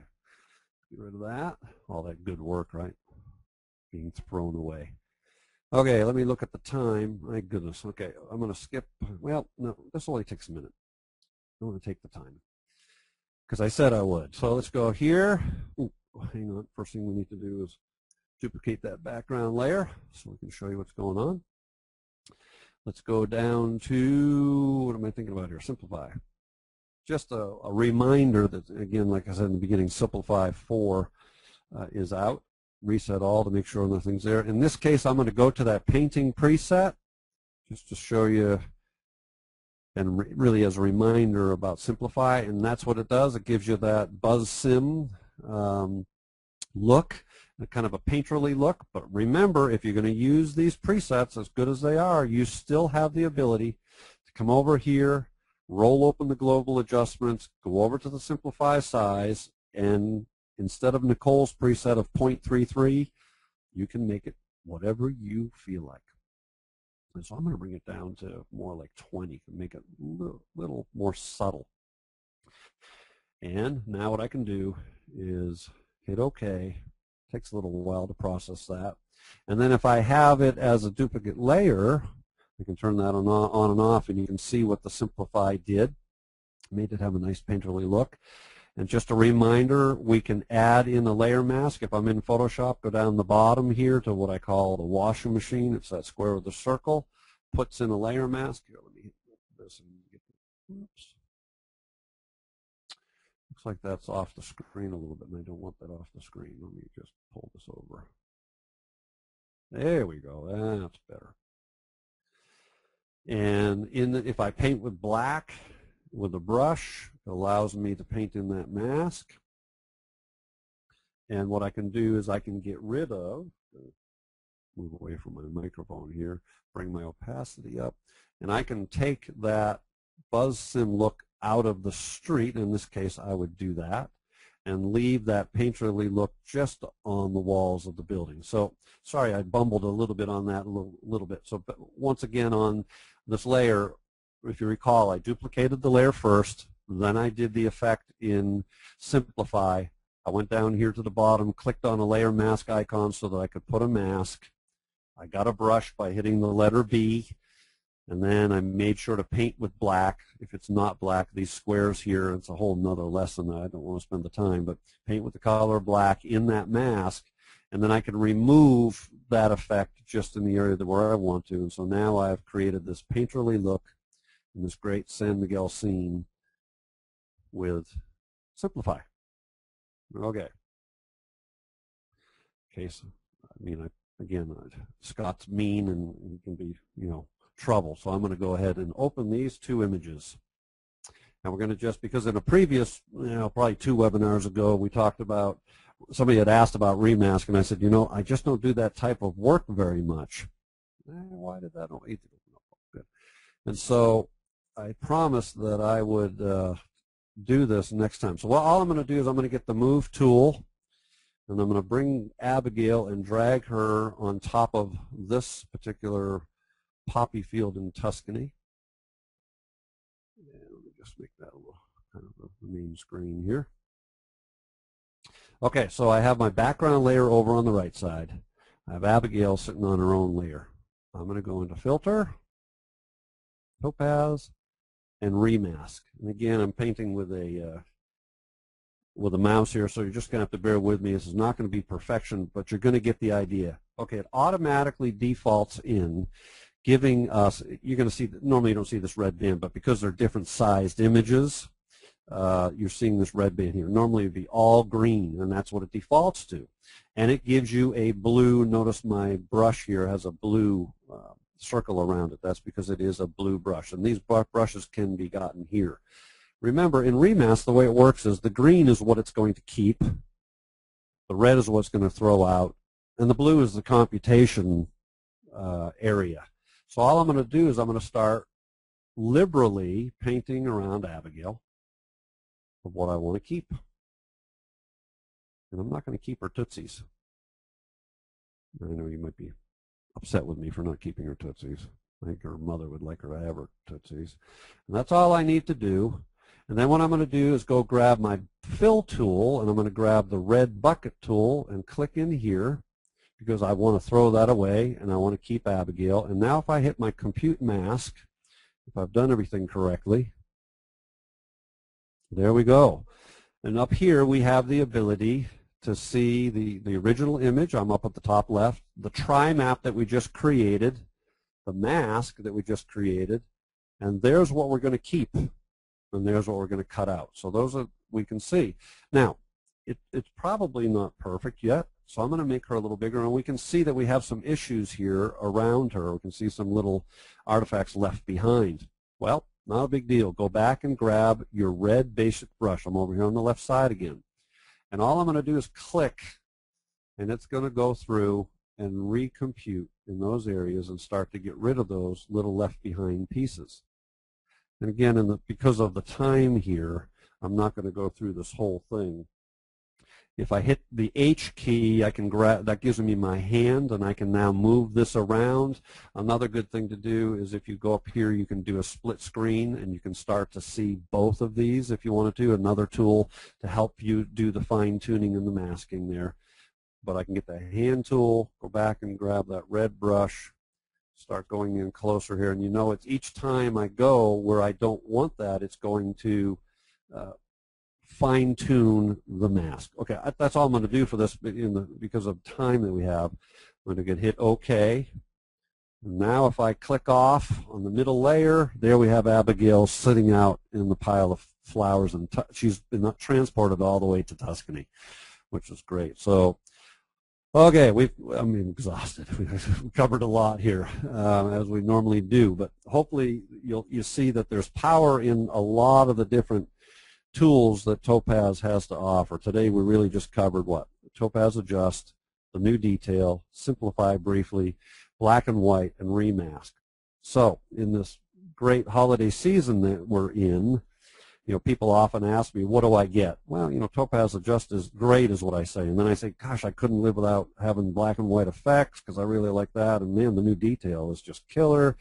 get rid of that. All that good work, right? Being thrown away. Okay, let me look at the time. My goodness. Okay, I'm going to skip. Well, no, this only takes a minute. I want to take the time because I said I would. So let's go here. Ooh, hang on. First thing we need to do is duplicate that background layer so we can show you what's going on. Let's go down to, what am I thinking about here? Simplify. Just a, a reminder that, again, like I said in the beginning, Simplify 4 uh, is out. Reset all to make sure nothing's there. In this case, I'm going to go to that painting preset just to show you and re really as a reminder about Simplify, and that's what it does. It gives you that BuzSim um, look kind of a painterly look. But remember, if you're going to use these presets, as good as they are, you still have the ability to come over here, roll open the global adjustments, go over to the simplify size, and instead of Nicole's preset of 0.33, you can make it whatever you feel like. And so I'm going to bring it down to more like 20 and make it a little, little more subtle. And now what I can do is hit OK, Takes a little while to process that. And then if I have it as a duplicate layer, I can turn that on, on and off, and you can see what the Simplify did. Made it have a nice painterly look. And just a reminder, we can add in a layer mask. If I'm in Photoshop, go down the bottom here to what I call the washing machine. It's that square with the circle. Puts in a layer mask. Here, let me hit this and get oops. Looks like that's off the screen a little bit, and I don't want that off the screen. Let me just pull this over. There we go. That's better. And in the, if I paint with black with a brush, it allows me to paint in that mask. And what I can do is I can get rid of move away from my microphone here, bring my opacity up, and I can take that BuzSim look out of the street. In this case, I would do that and leave that painterly look just on the walls of the building. So sorry, I bumbled a little bit on that a little, little bit. So once again on this layer, if you recall, I duplicated the layer first, then I did the effect in Simplify. I went down here to the bottom, clicked on a layer mask icon so that I could put a mask. I got a brush by hitting the letter B, and then I made sure to paint with black. If it's not black, these squares here, it's a whole nother lesson that I don't want to spend the time, but paint with the color black in that mask, and then I can remove that effect just in the area where I want to. And so now I've created this painterly look in this great San Miguel scene with Simplify. Okay. Okay, so, I mean, I, again, Scott's mean and, he can be, you know, trouble. So I'm going to go ahead and open these two images. And we're going to just, because in a previous, you know, probably two webinars ago, we talked about, somebody had asked about remask, and I said, you know, I just don't do that type of work very much. Eh, why did that? Oh, good. And so I promised that I would uh, do this next time. So what, all I'm going to do is I'm going to get the move tool, and I'm going to bring Abigail and drag her on top of this particular poppy field in Tuscany. Let me just make that a little kind of the main screen here. Okay, so I have my background layer over on the right side. I have Abigail sitting on her own layer. I'm going to go into Filter, Topaz, and Remask. And again, I'm painting with a uh, with a mouse here, so you're just going to have to bear with me. This is not going to be perfection, but you're going to get the idea. Okay, it automatically defaults in giving us, you're going to see, normally you don't see this red band, but because they're different sized images, uh, you're seeing this red band here. Normally it would be all green, and that's what it defaults to. And it gives you a blue, notice my brush here has a blue uh, circle around it. That's because it is a blue brush. And these brushes can be gotten here. Remember, in Remask, the way it works is the green is what it's going to keep, the red is what's going to throw out, and the blue is the computation uh, area. So all I'm going to do is I'm going to start liberally painting around Abigail of what I want to keep. And I'm not going to keep her Tootsies. I know you might be upset with me for not keeping her Tootsies. I think her mother would like her to have her Tootsies. And that's all I need to do. And then what I'm going to do is go grab my fill tool, and I'm going to grab the red bucket tool and click in here because I want to throw that away and I want to keep Abigail. And now if I hit my compute mask, if I've done everything correctly, there we go. And up here we have the ability to see the, the original image. I'm up at the top left. The tri-map that we just created, the mask that we just created, and there's what we're going to keep, and there's what we're going to cut out. So those are we can see. Now, it, it's probably not perfect yet, so I'm going to make her a little bigger, and we can see that we have some issues here around her. We can see some little artifacts left behind. Well, not a big deal. Go back and grab your red basic brush. I'm over here on the left side again. And all I'm going to do is click, and it's going to go through and recompute in those areas and start to get rid of those little left behind pieces. And again, the, because of the time here, I'm not going to go through this whole thing. If I hit the H key, I can grab, that gives me my hand and I can now move this around. Another good thing to do is if you go up here, you can do a split screen and you can start to see both of these if you wanted to. Another tool to help you do the fine tuning and the masking there. But I can get the hand tool, go back and grab that red brush, start going in closer here. And you know, it's each time I go where I don't want that, it's going to uh, fine tune the mask. Okay, that's all I'm going to do for this the, because of time that we have. I'm going to get hit OK. Now if I click off on the middle layer, there we have Abigail sitting out in the pile of flowers and she's been transported all the way to Tuscany, which is great. So, okay, we've, I'm exhausted. We've covered a lot here, uh, as we normally do, but hopefully you'll you see that there's power in a lot of the different tools that Topaz has to offer. Today we really just covered what? Topaz Adjust, the new detail, simplify briefly, black and white, and remask. So in this great holiday season that we're in, you know, people often ask me, what do I get? Well, you know, Topaz Adjust is great as what I say. And then I say, gosh, I couldn't live without having black and white effects because I really like that. And man, the new detail is just killer.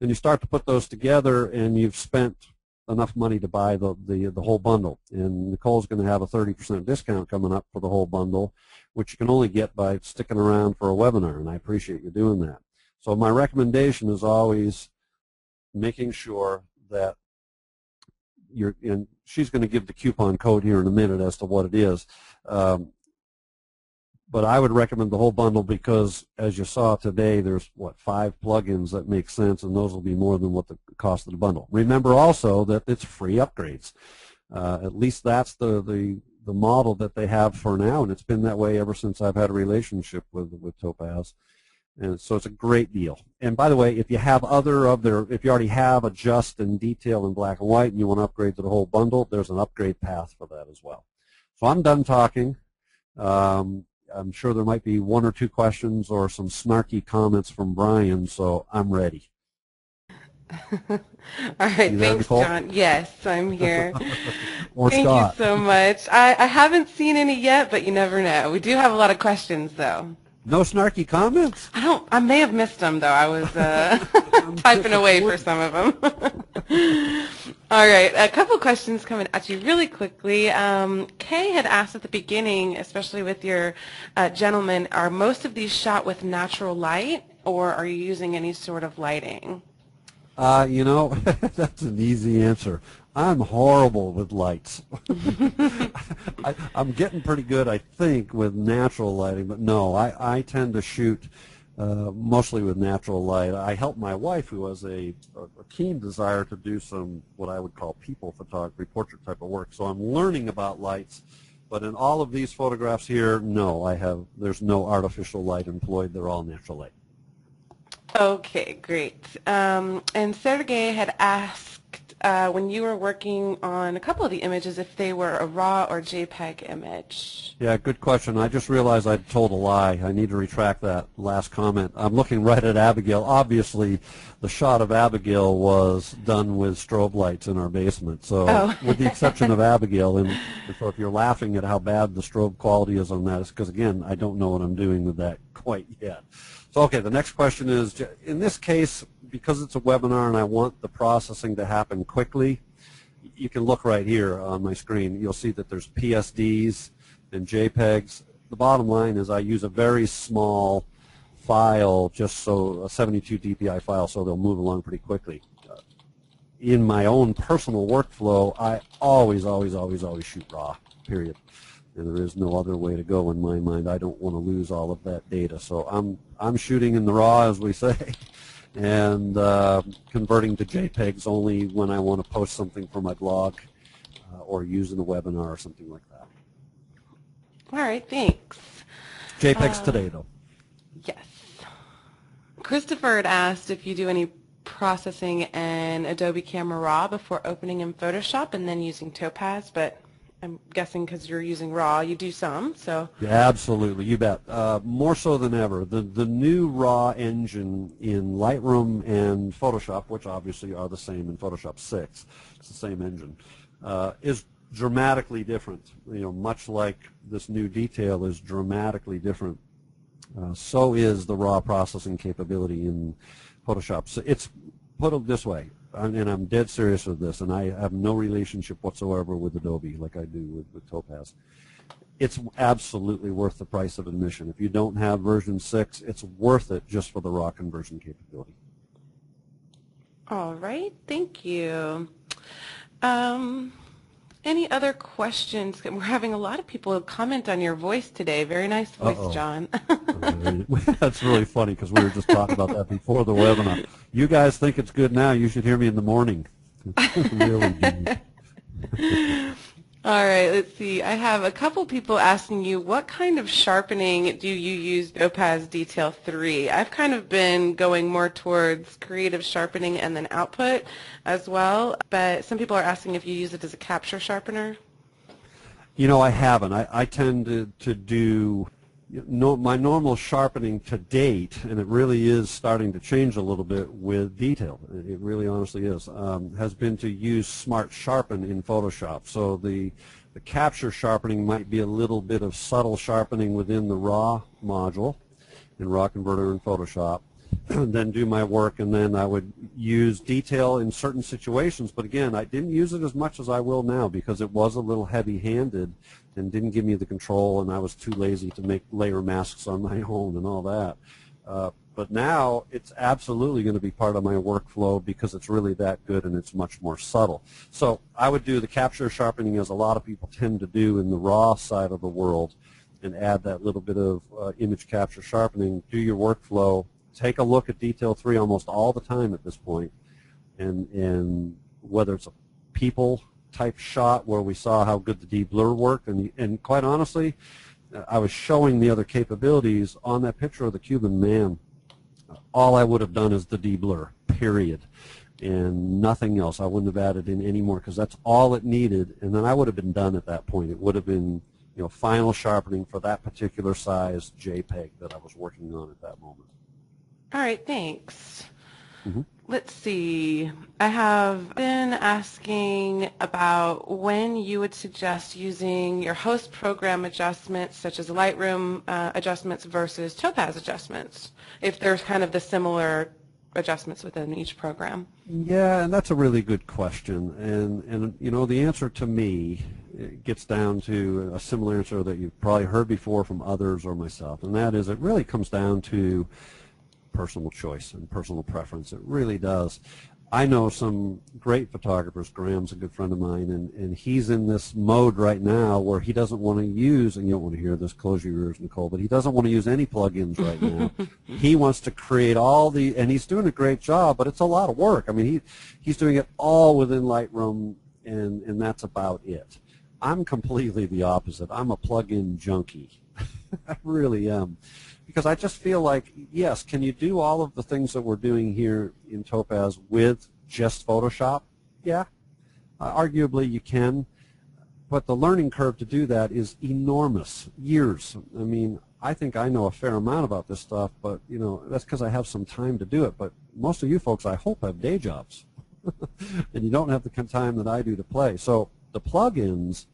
And you start to put those together and you've spent enough money to buy the, the, the whole bundle. And Nicole's going to have a 30% discount coming up for the whole bundle, which you can only get by sticking around for a webinar, and I appreciate you doing that. So my recommendation is always making sure that you're, and she's going to give the coupon code here in a minute as to what it is. Um, but I would recommend the whole bundle because, as you saw today, there's what five plugins that make sense, and those will be more than what the cost of the bundle. Remember also that it's free upgrades. Uh, at least that's the, the the model that they have for now, and it's been that way ever since I've had a relationship with with Topaz. And so it's a great deal. And by the way, if you have other of their, if you already have Adjust and Detail in black and white and you want to upgrade to the whole bundle, there's an upgrade path for that as well. So I'm done talking. Um, I'm sure there might be one or two questions or some snarky comments from Brian, so I'm ready. All right, thanks, John. Yes, I'm here. Thank Scott. you so much. I, I haven't seen any yet, but you never know. We do have a lot of questions, though. No snarky comments? I don't. I may have missed them though. I was uh, typing away for some of them. All right, a couple questions coming at you really quickly. Um, Kay had asked at the beginning, especially with your uh, gentleman, are most of these shot with natural light, or are you using any sort of lighting? Uh, you know, that's an easy answer. I'm horrible with lights. I, am getting pretty good, I think, with natural lighting, but no, I, I tend to shoot uh, mostly with natural light. I help my wife, who has a, a, a, keen desire to do some what I would call people photography, portrait type of work. So I'm learning about lights. But in all of these photographs here, no, I have. There's no artificial light employed. They're all natural light. Okay, great. Um, and Sergey had asked uh, when you were working on a couple of the images if they were a RAW or JPEG image. Yeah, good question. I just realized I told a lie. I need to retract that last comment. I'm looking right at Abigail. Obviously, the shot of Abigail was done with strobe lights in our basement. So, oh. with the exception of Abigail, and, and so if you're laughing at how bad the strobe quality is on that, it's because again, I don't know what I'm doing with that quite yet. So, okay, the next question is, in this case, because it's a webinar and I want the processing to happen quickly, you can look right here on my screen. You'll see that there's PSDs and JPEGs. The bottom line is I use a very small file, just so a 72 DPI file, so they'll move along pretty quickly. In my own personal workflow, I always, always, always, always shoot raw, period. And there is no other way to go in my mind. I don't want to lose all of that data. So I'm, I'm shooting in the raw, as we say. and uh, converting to JPEGs only when I want to post something for my blog uh, or use in a webinar or something like that. All right, thanks. JPEGs uh, today, though. Yes. Christopher had asked if you do any processing in Adobe Camera Raw before opening in Photoshop and then using Topaz, but I'm guessing because you're using RAW, you do some. So yeah, absolutely, you bet. Uh, more so than ever, the the new RAW engine in Lightroom and Photoshop, which obviously are the same in Photoshop 6, it's the same engine, uh, is dramatically different. You know, much like this new detail is dramatically different. Uh, so is the RAW processing capability in Photoshop. So it's put it this way: and I'm dead serious with this, and I have no relationship whatsoever with Adobe like I do with, with Topaz. It's absolutely worth the price of admission. If you don't have version 6, it's worth it just for the raw conversion capability. All right, thank you. Um, any other questions? We're having a lot of people comment on your voice today. Very nice voice, Uh-oh. John. That's really funny because we were just talking about that before the webinar. You guys think it's good now. You should hear me in the morning. really All right, let's see. I have a couple people asking you, what kind of sharpening do you use Topaz Detail 3? I've kind of been going more towards creative sharpening and then output as well, but some people are asking if you use it as a capture sharpener. You know, I haven't. I, I tend to, to do no, my normal sharpening to date, and it really is starting to change a little bit with detail, it really honestly is, um, has been to use Smart Sharpen in Photoshop. So the, the capture sharpening might be a little bit of subtle sharpening within the raw module in Raw Converter in Photoshop, then do my work, and then I would use detail in certain situations. But again, I didn't use it as much as I will now because it was a little heavy-handed and didn't give me the control, and I was too lazy to make layer masks on my own and all that. Uh, but now it's absolutely going to be part of my workflow because it's really that good and it's much more subtle. So I would do the capture sharpening as a lot of people tend to do in the raw side of the world and add that little bit of uh, image capture sharpening, do your workflow, take a look at detail 3 almost all the time at this point, and, and whether it's a people type shot where we saw how good the de-blur worked, and, and quite honestly, I was showing the other capabilities on that picture of the Cuban man. All I would have done is the de-blur, period, and nothing else. I wouldn't have added in any more because that's all it needed, and then I would have been done at that point. It would have been you know, final sharpening for that particular size JPEG that I was working on at that moment. All right, thanks. Mm-hmm. Let's see. I have been asking about when you would suggest using your host program adjustments, such as Lightroom uh, adjustments versus Topaz adjustments, if there's kind of the similar adjustments within each program. Yeah, and that's a really good question. And, and you know, the answer to me gets down to a similar answer that you've probably heard before from others or myself, and that is it really comes down to personal choice and personal preference. It really does. I know some great photographers. Graham's a good friend of mine, and, and he's in this mode right now where he doesn't want to use, and you don't want to hear this, close your ears, Nicole, but he doesn't want to use any plugins right now. he wants to create all the, and he's doing a great job, but it's a lot of work. I mean, he he's doing it all within Lightroom, and, and that's about it. I'm completely the opposite. I'm a plug-in junkie. I really am because I just feel like, yes, can you do all of the things that we're doing here in Topaz with just Photoshop? Yeah, uh, arguably you can, but the learning curve to do that is enormous, years. I mean, I think I know a fair amount about this stuff, but you know that's because I have some time to do it. But most of you folks, I hope, have day jobs, and you don't have the time that I do to play. So the plugins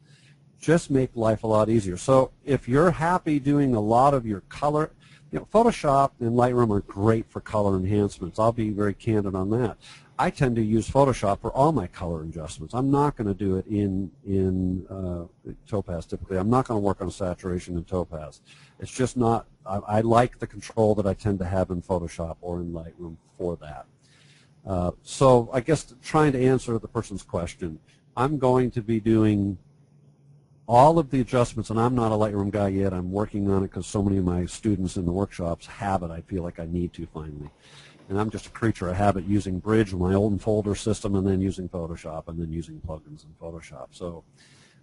just make life a lot easier. So if you're happy doing a lot of your color, you know, Photoshop and Lightroom are great for color enhancements. I'll be very candid on that. I tend to use Photoshop for all my color adjustments. I'm not going to do it in in uh, Topaz typically. I'm not going to work on saturation in Topaz. It's just not. I, I, like the control that I tend to have in Photoshop or in Lightroom for that. Uh, so I guess trying to answer the person's question, I'm going to be doing all of the adjustments, and I'm not a Lightroom guy yet. I'm working on it because so many of my students in the workshops have it. I feel like I need to finally. And I'm just a creature of habit using Bridge, my old folder system, and then using Photoshop, and then using plugins in Photoshop. So,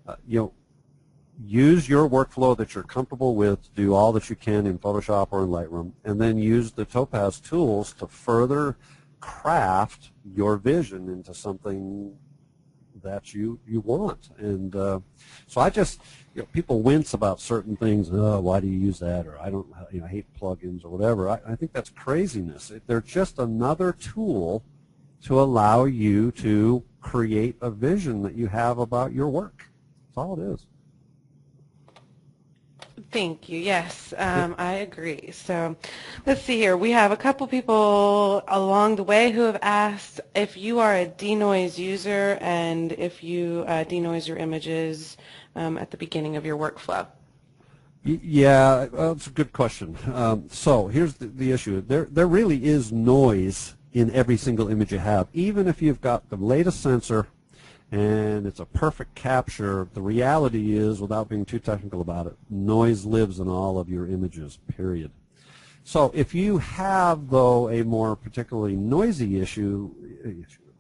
uh, you know, use your workflow that you're comfortable with, do all that you can in Photoshop or in Lightroom, and then use the Topaz tools to further craft your vision into something that you you want. And uh, so I just you know, people wince about certain things. Oh, why do you use that? Or I don't you know I hate plugins or whatever. I, I think that's craziness. They're just another tool to allow you to create a vision that you have about your work. That's all it is. Thank you. Yes, um, I agree. So let's see here. We have a couple people along the way who have asked if you are a denoise user and if you uh, denoise your images um, at the beginning of your workflow. Yeah, well, that's a good question. Um, so here's the, the issue. There, there really is noise in every single image you have. Even if you've got the latest sensor and it's a perfect capture. The reality is, without being too technical about it, noise lives in all of your images, period. So if you have, though, a more particularly noisy issue,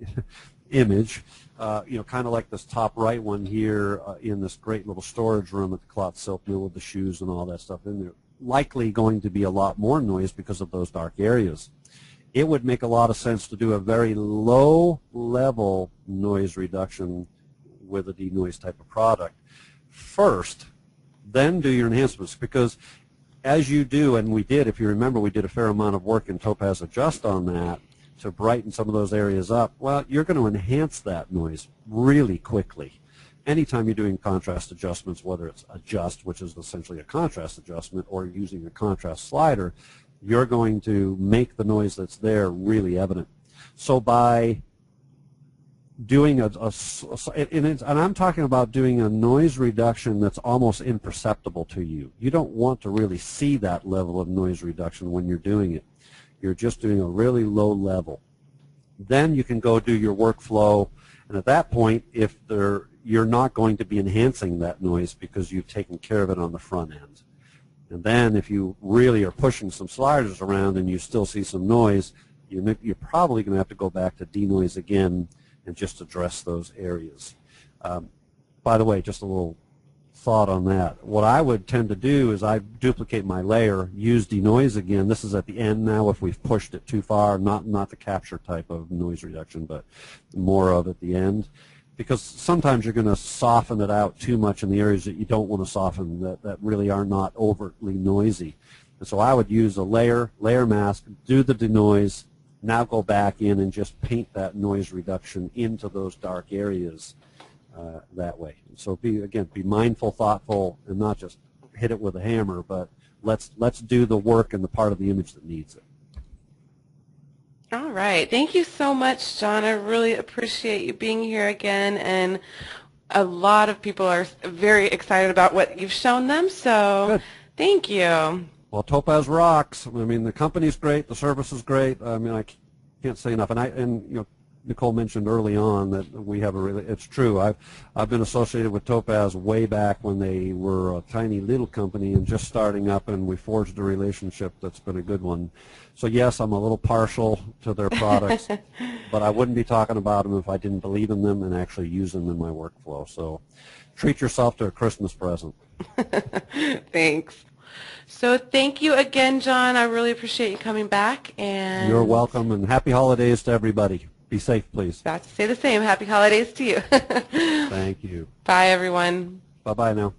image, uh, you know, kind of like this top right one here uh, in this great little storage room at the cloth silk mill with the shoes and all that stuff in there, likely going to be a lot more noise because of those dark areas it would make a lot of sense to do a very low level noise reduction with a denoise type of product first, then do your enhancements because as you do, and we did, if you remember, we did a fair amount of work in Topaz Adjust on that to brighten some of those areas up. Well, you're going to enhance that noise really quickly. Anytime you're doing contrast adjustments, whether it's adjust, which is essentially a contrast adjustment, or using a contrast slider, you're going to make the noise that's there really evident. So by doing a, a s- and, and I'm talking about doing a noise reduction that's almost imperceptible to you. You don't want to really see that level of noise reduction when you're doing it. You're just doing a really low level. Then you can go do your workflow, and at that point, if there, you're not going to be enhancing that noise because you've taken care of it on the front end. And then if you really are pushing some sliders around and you still see some noise, you, you're probably going to have to go back to denoise again and just address those areas. Um, by the way, just a little thought on that. What I would tend to do is I duplicate my layer, use denoise again. This is at the end now if we've pushed it too far, not, not the capture type of noise reduction, but more of at the end. Because sometimes you're going to soften it out too much in the areas that you don't want to soften that, that really are not overtly noisy. And so I would use a layer, layer mask, do the denoise, now go back in and just paint that noise reduction into those dark areas uh, that way. So be again, be mindful, thoughtful, and not just hit it with a hammer, but let's let's do the work in the part of the image that needs it. All right. Thank you so much, John. I really appreciate you being here again. And a lot of people are very excited about what you've shown them. So Good. thank you. Well, Topaz rocks. I mean, the company's great, the service is great. I mean, I can't say enough. And I and you know, Nicole mentioned early on that we have a really. It's true. I've I've been associated with Topaz way back when they were a tiny little company and just starting up, and we forged a relationship that's been a good one. So yes, I'm a little partial to their products, but I wouldn't be talking about them if I didn't believe in them and actually use them in my workflow. So treat yourself to a Christmas present. Thanks. So thank you again, John. I really appreciate you coming back. And You're welcome, and happy holidays to everybody. Be safe, please. About to say the same. Happy holidays to you. Thank you. Bye, everyone. Bye-bye now.